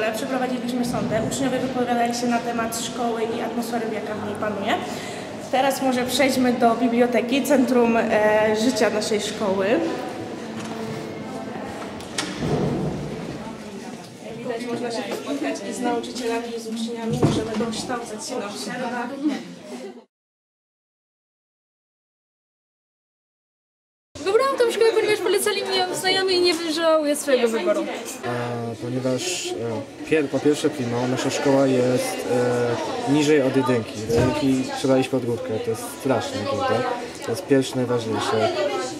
szkole przeprowadziliśmy sondę. Uczniowie wypowiadali się na temat szkoły i atmosfery, jaka w niej panuje. Teraz może przejdźmy do biblioteki, centrum e, życia naszej szkoły. Widać, można się spotkać z nauczycielami, i z uczniami. Możemy dokształcać się na przerwach. Polecali mi ją znajomi i nie żałuję swojego wyboru. E, ponieważ e, pier, po pierwsze primo, nasza szkoła jest e, niżej od jedynki. Z jedynki trzeba iść pod górkę, to jest straszne, prawda? To jest pierwszy najważniejszy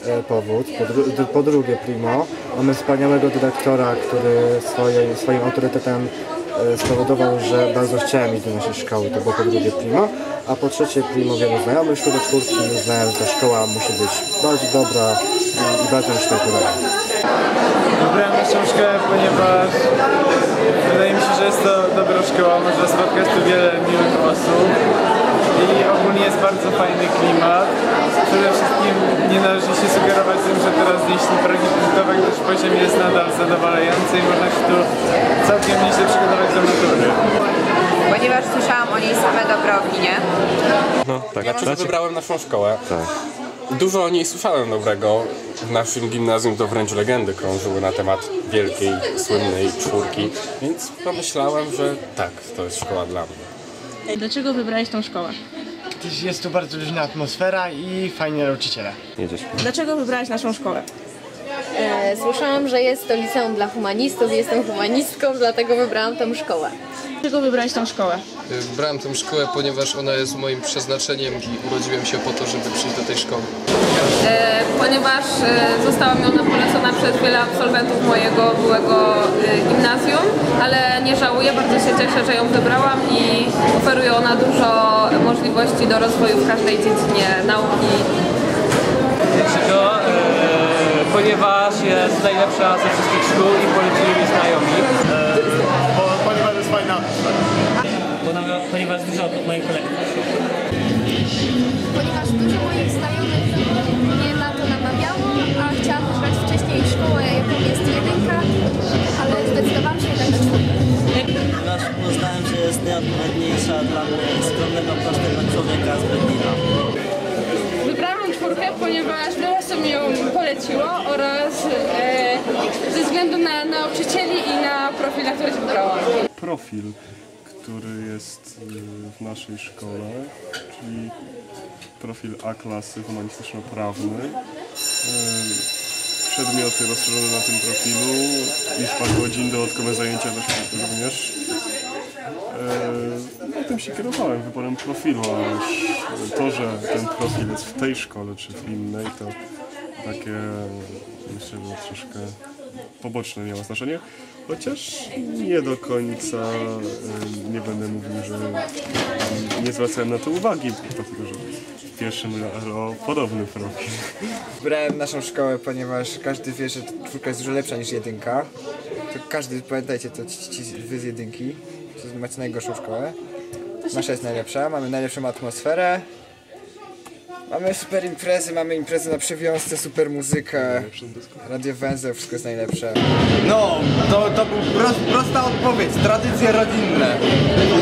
e, powód. Po, dru, po drugie primo, mamy wspaniałego dyrektora, który swoje, swoim autorytetem spowodował, że bardzo chciałem iść do naszej szkoły, to było po drugie primo. A po trzecie primo wielu znajomych szkoły czwórki, uznałem, że ta szkoła musi być bardzo dobra i, i bardzo mi się podoba. Wybrałem naszą szkołę, ponieważ wydaje mi się, że jest to dobra szkoła, można spotkać tu wiele miłych osób i ogólnie jest bardzo fajny klimat. Przede wszystkim nie należy się sugerować tym, że teraz znieśli progi punktowe, gdyż poziom jest nadal zadowalający i można się tu całkiem nieźle przygotować do matury. ponieważ słyszałam o niej same dobre opinie. Dlaczego wybrałem naszą szkołę? Dużo o niej słyszałem dobrego. W naszym gimnazjum to wręcz legendy krążyły na temat wielkiej, słynnej czwórki, więc pomyślałem, że tak, to jest szkoła dla mnie. Dlaczego wybrałeś tą szkołę? Jest tu bardzo luźna atmosfera i fajni nauczyciele. Dlaczego wybrałeś naszą szkołę? E, Słyszałam, że jest to liceum dla humanistów jestem humanistką, dlatego wybrałam tę szkołę. Dlaczego wybrałeś tą szkołę? Wybrałem tę szkołę, ponieważ ona jest moim przeznaczeniem i urodziłem się po to, żeby przyjść do tej szkoły. E, ponieważ e, została mi ona polecona przez wiele absolwentów mojego byłego e, gimnazjum, ale nie żałuję, bardzo się cieszę, że ją wybrałam i oferuje ona dużo możliwości do rozwoju w każdej dziedzinie nauki. Dlaczego? Eee, ponieważ jest najlepsza ze wszystkich szkół i polecili mi znajomi. Fajna Ponieważ dużo moich kolegów. ponieważ dużo moich znajomych mnie na to namawiało, a chciałam wybrać wcześniej szkołę, jaką jest jedynka, ale zdecydowałam się jednak na czwórkę. Ponieważ uznałem, że jest najodpowiedniejsza dla mnie skromnego, prostego człowieka z Berlina. Wybrałam czwórkę, ponieważ wiele osób mi ją poleciło oraz e, ze względu na nauczycieli i na profil, na który się wybrałam. Profil, który jest y, w naszej szkole, czyli profil A klasy humanistyczno-prawny. Y, Przedmioty rozszerzone na tym profilu, liczba godzin, dodatkowe zajęcia też również. No, tym się kierowałem wyborem profilu, a już to, że ten profil jest w tej szkole czy w innej, to takie myślę, że troszkę poboczne miało znaczenie. Chociaż nie do końca y, nie będę mówił, że nie zwracałem na to uwagi, dlatego że w pierwszym o podobny profil. Wybrałem naszą szkołę, ponieważ każdy wie, że czwórka jest dużo lepsza niż jedynka. To każdy, pamiętajcie to, ci, ci wy z jedynki, macie najgorszą szkołę. Nasza jest najlepsza, mamy najlepszą atmosferę. Mamy super imprezy, mamy imprezy na przewiązce, super muzykę, radio węzeł, wszystko jest najlepsze. No, to, to był prost, prosta odpowiedź. Tradycje rodzinne.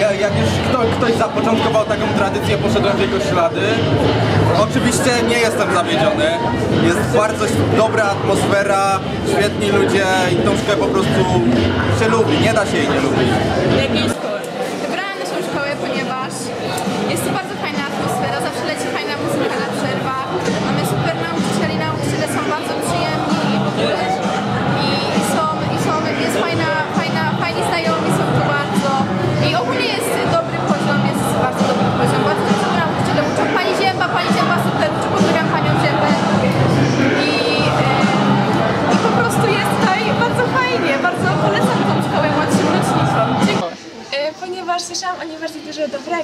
Ja, jak już kto, ktoś zapoczątkował taką tradycję, poszedłem w jego ślady. Oczywiście nie jestem zawiedziony. Jest bardzo dobra atmosfera, świetni ludzie i tą szkołę po prostu się lubi. Nie da się jej nie lubić.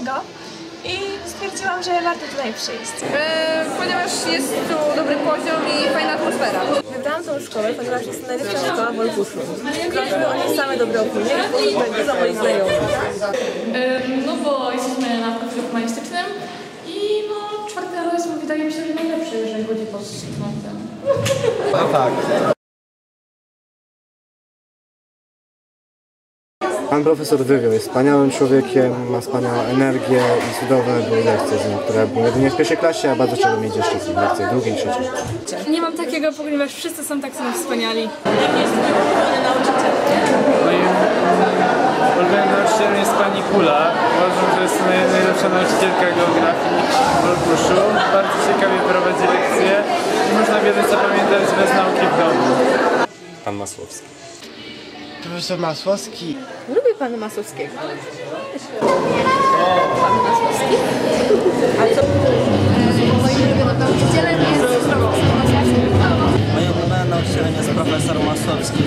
Dobrego i stwierdziłam, że warto tutaj przyjść. E, ponieważ jest tu dobry poziom i fajna atmosfera. Wybrałam tą szkołę, ponieważ jest to najlepsza szkoła w Olkuszu. Krążyły o niej same dobre opinie i dużo moich znajomych. No bo jesteśmy na profilu humanistycznym i no czwarty rozum wydaje mi się, że najlepszy, jeżeli chodzi pod kątem. Pan profesor Wywiał jest wspaniałym człowiekiem, ma wspaniałą energię i cudowne były lekcje z nim, które były jedynie w pierwszej klasie, a bardzo chciałbym mieć jeszcze nim lekcje w drugiej, trzeciej. Nie mam takiego, ponieważ wszyscy są tak samo wspaniali. Jaki jest nauczyciel? Moim ulubionym nauczycielem jest pani Kula. Uważam, że jest najlepsza nauczycielka geografii w Olkuszu. Bardzo ciekawie prowadzi lekcje i można wiele zapamiętać bez nauki w domu. Pan Masłowski. Profesor Masłowski. Lubię pana. Moim ulubionym nauczycielem jest profesor Moim ulubionym nauczycielem jest profesor Masłowski.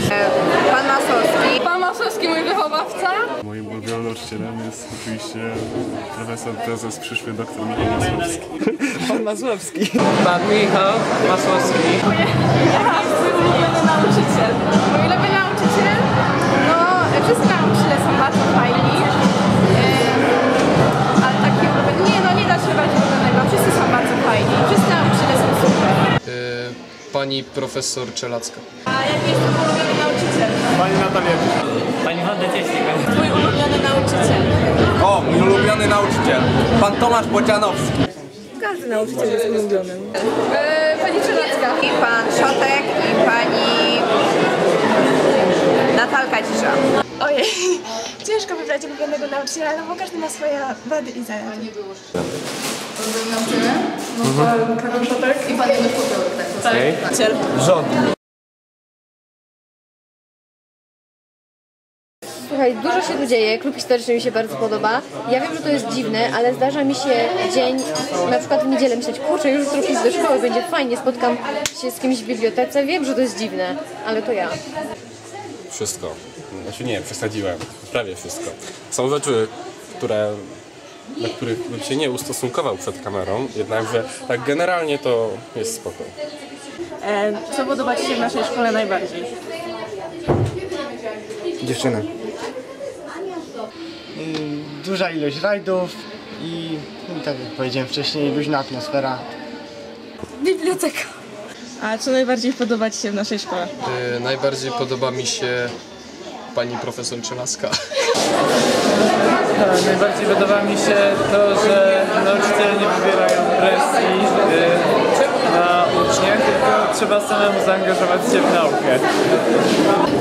Pan Masowski. Pan Masowski, mój wychowawca. Moim ulubionym nauczycielem jest oczywiście profesor prezes, przyszły doktor Michał Masłowski. Pan Mazłowski. Pan Michał Masłowski. Twój ulubiony nauczyciel? Mój ulubiony nauczyciel? No, wszyscy nauczyciele są bardzo fajni. Em, ale taki ulubiony, nie no, nie da się wybrać ulubionego. Wszyscy są bardzo fajni. Wszyscy nauczyciele są super. Y, Pani profesor Czelacka. A jaki jest twój ulubiony nauczyciel? Pani Natalia. Pani Wanda Cieślik. Twój ulubiony nauczyciel? O, mój ulubiony nauczyciel. Pan Tomasz Bocianowski. Każdy nauczyciel jest ulubionym. E, pani Czelacka. I pan Szotek i pani Natalka Cisza. Ojej, ciężko wybrać ulubionego nauczyciela, no bo każdy ma swoje wady i zalety. Karol Szotek. I pan Janusz Popiołek, tak. Tak. Rząd. Słuchaj, dużo się tu dzieje, klub historyczny mi się bardzo podoba. Ja wiem, że to jest dziwne, ale zdarza mi się dzień, na przykład w niedzielę myśleć, kurczę, już jutro pójdę do szkoły, będzie fajnie, spotkam się z kimś w bibliotece. Wiem, że to jest dziwne, ale to ja. Wszystko. Znaczy nie, przesadziłem. Prawie wszystko. Są rzeczy, które, na których bym się nie ustosunkował przed kamerą, jednakże tak generalnie to jest spoko. E, co podoba Ci się w naszej szkole najbardziej? Dziewczyny. Y, Duża ilość rajdów i, i tak jak powiedziałem wcześniej, luźna atmosfera. Biblioteka. A co najbardziej podoba Ci się w naszej szkole? Y, Najbardziej podoba mi się pani profesor Czelaska. Tak, najbardziej podoba mi się to, że nauczyciele nie wywierają presji y, uczniach, tylko trzeba samemu zaangażować się w naukę.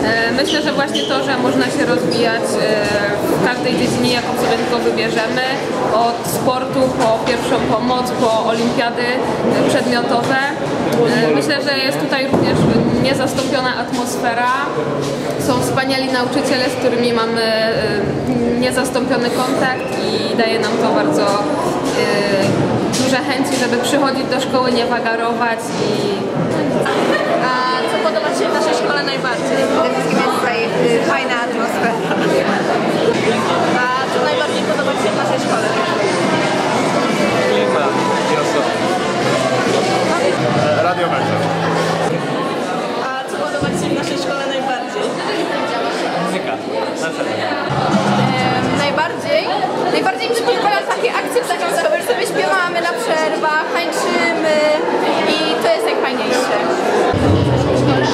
E, Myślę, że właśnie to, że można się rozwijać e, w każdej dziedzinie, jaką sobie tylko wybierzemy, od sportu po pierwszą pomoc, po olimpiady e, przedmiotowe. Myślę, że jest tutaj również niezastąpiona atmosfera. Są wspaniali nauczyciele, z którymi mamy niezastąpiony kontakt i daje nam to bardzo duże chęci, żeby przychodzić do szkoły, nie wagarować i A co podoba Ci się w naszej szkole najbardziej? Przede wszystkim jest tutaj fajna atmosfera.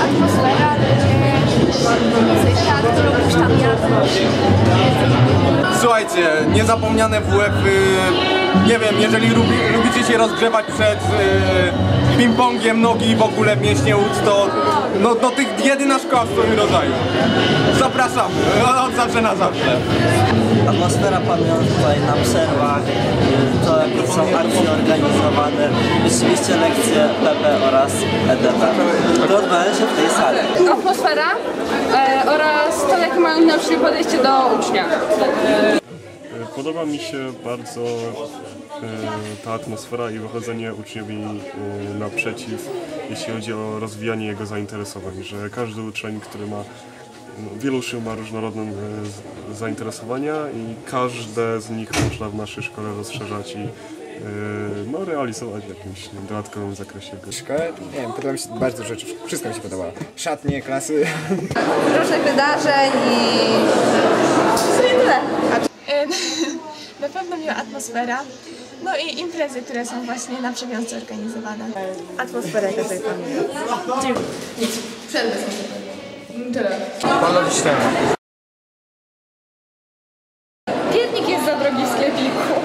Atmosfera, Słuchajcie, niezapomniane WF, nie wiem, jeżeli lubi, lubicie się rozgrzewać przed y, ping-pongiem nogi w ogóle w mieście Łódź, to no, no tych jedyna szkoła w swoim rodzaju. Zapraszamy, no, od zawsze na zawsze. Atmosfera tutaj na przerwach, y, to jak są akcje organizowane, rzeczywiście lekcje PP oraz EDP. To odbywają się w tej sali. Atmosfera e, oraz to, jakie mają nauczyciele podejście do ucznia. Podoba mi się bardzo e, ta atmosfera i wychodzenie uczniowi e, naprzeciw, jeśli chodzi o rozwijanie jego zainteresowań, że każdy uczeń, który ma no, wielu uczniów ma różnorodne zainteresowania i każde z nich można w naszej szkole rozszerzać i e, no, realizować w jakimś wiem, dodatkowym zakresie. Szkołę? Nie wiem, podoba mi się bardzo dużo rzeczy. Wszystko mi się podobało. Szatnie, klasy. różnych wydarzeń i sumie tyle. E, Na pewno miła atmosfera. No i imprezy, które są właśnie na przewiązce organizowane. Atmosfera jaka tutaj panuje. Przerwy. Tyle. Ponad 4. Piernik jest za drogi w sklepiku.